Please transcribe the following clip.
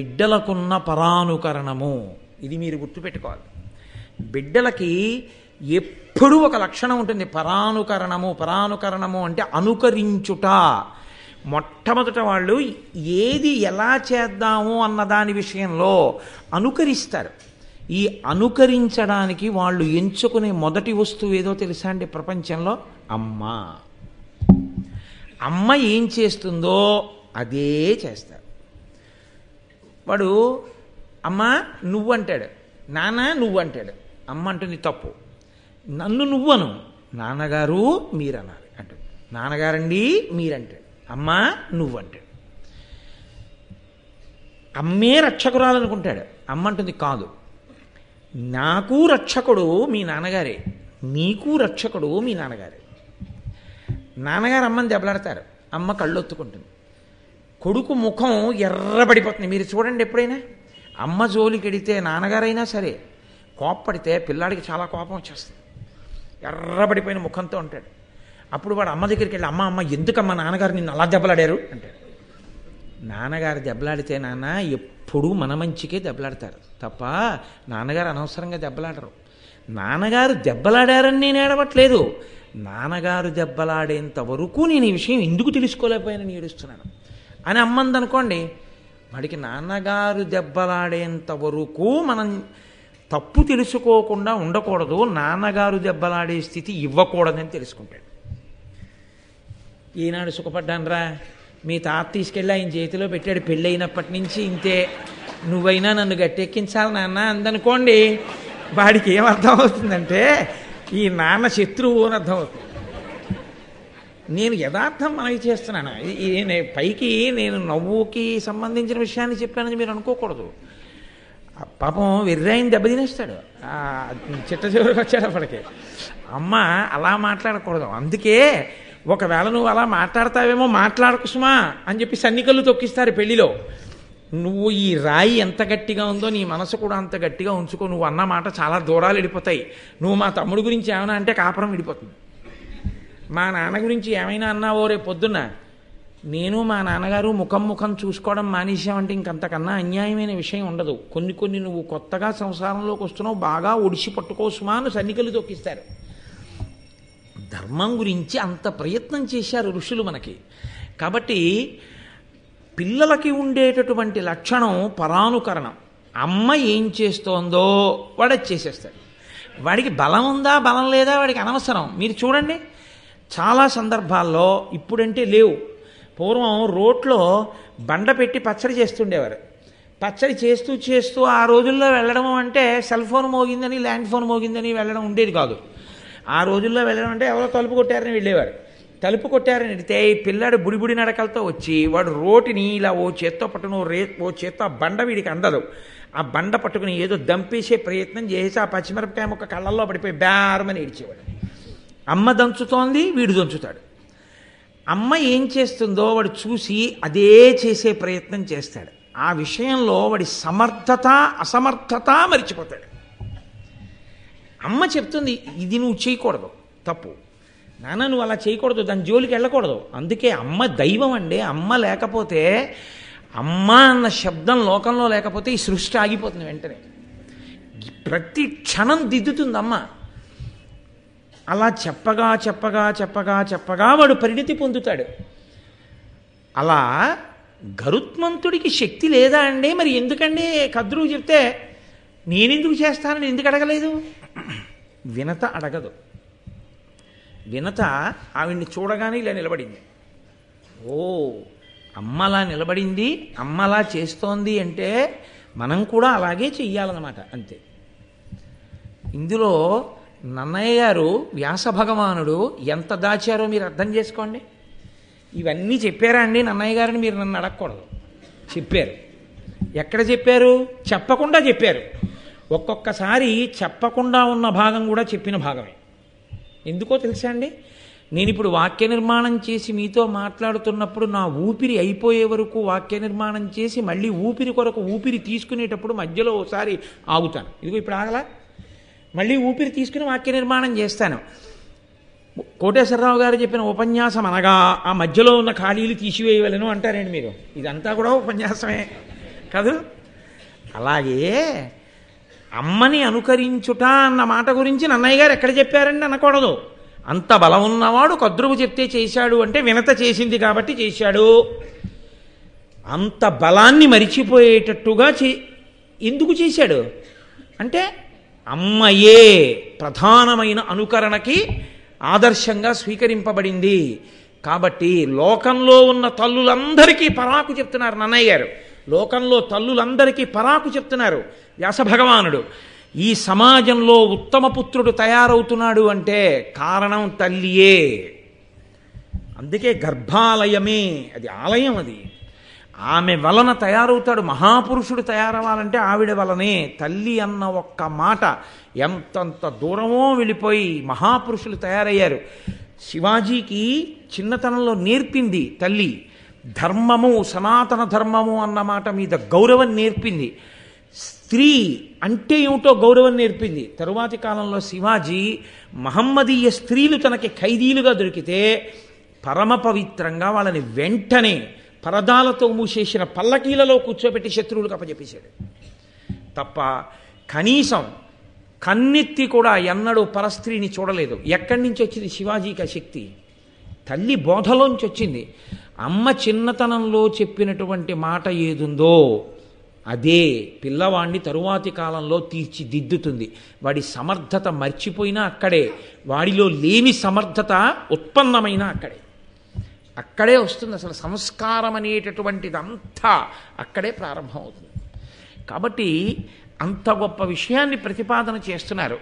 బిడ్డలకున్న పరానుకరణము. ఇది మీరు గుర్తుపెట్టుకోవాలి. బిడ్డలకి ఎప్పుడూ ఒక లక్షణం ఉంటుంది. పరానుకరణము పరానుకరణము అంటే అనుకరించుట. మొట్టమొదట వాళ్ళు ఏది ఎలా చేద్దాము అన్న దాని విషయంలో అనుకరిస్తారు. ఈ అనుకరించడానికి వాళ్ళు ఎంచుకునే మొదటి వస్తువు ఏదో తెలుసా అండి ప్రపంచంలో? అమ్మ. అమ్మ ఏం చేస్తుందో అదే చేస్తారు. వాడు అమ్మ నువ్వు అంటాడు. నాన్న నువ్వు అంటాడు. అమ్మ అంటుంది తప్పు. నన్ను నువ్వను నాన్నగారు మీరన్నారు. అంటాడు. నాన్నగారండి మీరంటాడు. అమ్మ నువ్వు అంటాడు. అమ్మే రక్షకురాలనుకుంటాడు. అమ్మ అంటుంది కాదు. నాకు రక్షకుడు మీ నాన్నగారే. నీకు రక్షకుడు మీ నాన్నగారే. నాన్నగారు అమ్మని దెబ్బలాడతారు. అమ్మ కళ్ళొత్తుకుంటుంది. కొడుకు ముఖం ఎర్రబడిపోతుంది. మీరు చూడండి ఎప్పుడైనా. అమ్మ జోలికెడితే నాన్నగారైనా సరే కోప్పడితే పిల్లాడికి చాలా కోపం వచ్చేస్తుంది. ఎర్రబడిపోయిన ముఖంతో ఉంటాడు అప్పుడు వాడు అమ్మ దగ్గరికి వెళ్ళి అమ్మ అమ్మ ఎందుకమ్మ నాన్నగారు నిన్ను అలా దెబ్బలాడారు? అంటాడు. నాన్నగారు దెబ్బలాడితే నాన్న ఎప్పుడూ మన మంచికే దెబ్బలాడతారు. తప్ప నాన్నగారు అనవసరంగా దెబ్బలాడరు. నాన్నగారు దెబ్బలాడారని నేను ఏడవట్లేదు. నాన్నగారు దెబ్బలాడేంత వరకు నేను ఈ విషయం ఎందుకు తెలుసుకోలేకపోయానని ఏడుస్తున్నాను. అని అమ్మందనుకోండి వాడికి నాన్నగారు దెబ్బలాడేంత వరకు మనం తప్పు తెలుసుకోకుండా ఉండకూడదు నాన్నగారు దెబ్బలాడే స్థితి ఇవ్వకూడదని తెలుసుకుంటాడు. ఈనాడు సుఖపడ్డానరా మీ తాత తీసుకెళ్ళి ఆయన చేతిలో పెట్టాడు పెళ్ళైనప్పటి నుంచి ఇంతే. నువ్వైనా నన్ను గట్టెక్కించాలి నాన్న అందనుకోండి వాడికి ఏం అర్థం అవుతుందంటే ఈ నాన్న శత్రువు అని అర్థం అవుతుంది. నేను యథార్థం మనవి చేస్తున్నాను? ఈ- పైకి నేను నవ్వుకి సంబంధించిన విషయాన్ని చెప్పానని మీరు అనుకోకూడదు. పాపం వెర్రాయిని దెబ్బతినేస్తాడు. తినేస్తాడు చిట్ట చివరికి అప్పటికి. అమ్మ అలా మాట్లాడకూడదు. అందుకే ఒకవేళ నువ్వు అలా మాట్లాడతావేమో మాట్లాడకు సుమా అని చెప్పి సన్నికలు తొక్కిస్తారు పెళ్ళిలో. నువ్వు ఈ రాయి ఎంత గట్టిగా ఉందో నీ మనసు కూడా అంత గట్టిగా ఉంచుకో. నువ్వు అన్న మాట చాలా దూరాలు వెళ్ళిపోతాయి నువ్వు మా తమ్ముడు గురించి ఏమైనా అంటే కాపురం విడిపోతుంది. మా నాన్న గురించి ఏమైనా అన్నావో రేపు పొద్దున్న? నేను మా నాన్నగారు ముఖం ముఖం చూసుకోవడం మానేసామంటే ఇంకంతకన్నా అన్యాయమైన విషయం ఉండదు. కొన్ని కొన్ని నువ్వు కొత్తగా సంసారంలోకి వస్తున్నావు బాగా ఒడిసి పట్టుకోసుమా అని సన్నికలు తొక్కిస్తారు. ధర్మం గురించి అంత ప్రయత్నం చేశారు ఋషులు మనకి. కాబట్టి పిల్లలకి ఉండేటటువంటి లక్షణం పరానుకరణం. అమ్మ ఏం చేస్తోందో వాడు చేసేస్తాడు. వాడికి బలం ఉందా బలం లేదా వాడికి అనవసరం. మీరు చూడండి. చాలా సందర్భాల్లో ఇప్పుడంటే లేవు. పూర్వం రోట్లో బండ పెట్టి పచ్చడి చేస్తుండేవారు. పచ్చడి చేస్తూ చేస్తూ ఆ రోజుల్లో వెళ్ళడం అంటే సెల్ ఫోన్ మోగిందని ల్యాండ్ ఫోన్ మోగిందని వెళ్ళడం ఉండేది కాదు. ఆ రోజుల్లో వెళ్ళడం అంటే ఎవరో తలుపు కొట్టారని వెళ్ళేవారు. తలుపు కొట్టారని వెళితే ఈ పిల్లాడు బుడిబుడి నడకలతో వచ్చి వాడు రోటిని ఇలా ఓ చేత్తో పట్టును ఓ రే ఓ చేత్తో ఆ బండ వీడికి అందదు. ఆ బండ పట్టుకుని ఏదో దంపేసే ప్రయత్నం చేసి ఆ పచ్చిమిరపకాయ ఒక కళ్ళల్లో పడిపోయి బేరమని ఏడ్చేవాడు. అమ్మ దంచుతోంది వీడు దంచుతాడు. అమ్మ ఏం చేస్తుందో వాడు చూసి అదే చేసే ప్రయత్నం చేస్తాడు. ఆ విషయంలో వాడి సమర్థత అసమర్థత మరిచిపోతాడు. అమ్మ చెప్తుంది ఇది నువ్వు చేయకూడదు తప్పు. నాన్న నువ్వు అలా చేయకూడదు దాని జోలికి వెళ్ళకూడదు. అందుకే అమ్మ దైవం అండి అమ్మ లేకపోతే అమ్మ అన్న శబ్దం లోకంలో లేకపోతే ఈ సృష్టి ఆగిపోతుంది వెంటనే. ప్రతి క్షణం దిద్దుతుంది అమ్మ. అలా చెప్పగా చెప్పగా చెప్పగా చెప్పగా వాడు పరిణితి పొందుతాడు. అలా గరుత్మంతుడికి శక్తి లేదా అండి? మరి ఎందుకండి కద్రువు చెప్తే నేనెందుకు చేస్తానని ఎందుకు అడగలేదు? వినత అడగదు. వినత ఆవిడ్ని చూడగానే ఇలా నిలబడింది. ఓ అమ్మలా నిలబడింది అమ్మలా చేస్తోంది అంటే మనం కూడా అలాగే చెయ్యాలన్నమాట అంతే. ఇందులో నన్నయ్య గారు వ్యాస భగవానుడు ఎంత దాచారో మీరు అర్థం చేసుకోండి. ఇవన్నీ చెప్పారా అండి నన్నయ్య గారిని? మీరు నన్ను అడగకూడదు. చెప్పారు. ఎక్కడ చెప్పారు? చెప్పకుండా చెప్పారు. ఒక్కొక్కసారి చెప్పకుండా ఉన్న భాగం కూడా చెప్పిన భాగమే. ఎందుకో తెలుసా అండి? నేను ఇప్పుడు వాక్య నిర్మాణం చేసి మీతో మాట్లాడుతున్నప్పుడు నా ఊపిరి అయిపోయే వరకు వాక్య నిర్మాణం చేసి మళ్ళీ ఊపిరి కొరకు ఊపిరి తీసుకునేటప్పుడు మధ్యలో ఒకసారి ఆగుతాను. ఇదిగో ఇప్పుడు ఆగలా? మళ్ళీ ఊపిరి తీసుకుని వాక్య నిర్మాణం చేస్తాను. కోటేశ్వరరావు గారు చెప్పిన ఉపన్యాసం అనగా ఆ మధ్యలో ఉన్న ఖాళీలు తీసివేయవలను అంటారండి మీరు. ఇదంతా కూడా ఉపన్యాసమే కాదు? అలాగే అమ్మని అనుకరించుట అన్న మాట గురించి నన్నయ్య గారు ఎక్కడ చెప్పారండి అనకూడదు. అంత బలం ఉన్నవాడు కద్రువు చెప్తే చేశాడు అంటే వినత చేసింది కాబట్టి చేశాడు. అంత బలాన్ని మరిచిపోయేటట్టుగా చే ఎందుకు చేశాడు? అంటే అమ్మయే ప్రధానమైన అనుకరణకి ఆదర్శంగా స్వీకరింపబడింది. కాబట్టి లోకంలో ఉన్న తల్లులందరికీ పరాకు చెప్తున్నారు నన్నయ్య గారు. లోకంలో తల్లులందరికీ పరాకు చెప్తున్నారు వ్యాస భగవానుడు. ఈ సమాజంలో ఉత్తమ పుత్రుడు తయారవుతున్నాడు అంటే కారణం తల్లియే. అందుకే గర్భాలయమే అది ఆలయం అది. ఆమె వలన తయారవుతాడు మహాపురుషుడు తయారవ్వాలంటే ఆవిడ వలనే. తల్లి అన్న ఒక్క మాట ఎంతంత దూరమో వెళ్ళిపోయి మహాపురుషులు తయారయ్యారు. శివాజీకి చిన్నతనంలో నేర్పింది తల్లి. ధర్మము సనాతన ధర్మము అన్న మాట మీద గౌరవం నేర్పింది. స్త్రీ అంటే ఏమిటో గౌరవం నేర్పింది. తరువాతి కాలంలో శివాజీ మహమ్మదీయ స్త్రీలు తనకి ఖైదీలుగా దొరికితే పరమ పవిత్రంగా వాళ్ళని వెంటనే పరదాలతో మూసేసిన పల్లకీలలో కూర్చోబెట్టి శత్రువులకు అప్పచెప్పేశాడు తప్ప కనీసం కన్నెత్తి కూడా ఎన్నడూ పరస్త్రీని చూడలేదు. ఎక్కడి నుంచి వచ్చింది శివాజీకి ఆ శక్తి? తల్లి బోధలోంచి వచ్చింది. అమ్మ చిన్నతనంలో చెప్పినటువంటి మాట ఏదుందో అదే పిల్లవాణ్ణి తరువాతి కాలంలో తీర్చిదిద్దుతుంది. వాడి సమర్థత మర్చిపోయినా అక్కడే. వాడిలో లేని సమర్థత ఉత్పన్నమైనా అక్కడే. అక్కడే వస్తుంది అసలు సంస్కారం అనేటటువంటిదంతా అక్కడే ప్రారంభమవుతుంది. కాబట్టి అంత గొప్ప విషయాన్ని ప్రతిపాదన చేస్తున్నారు.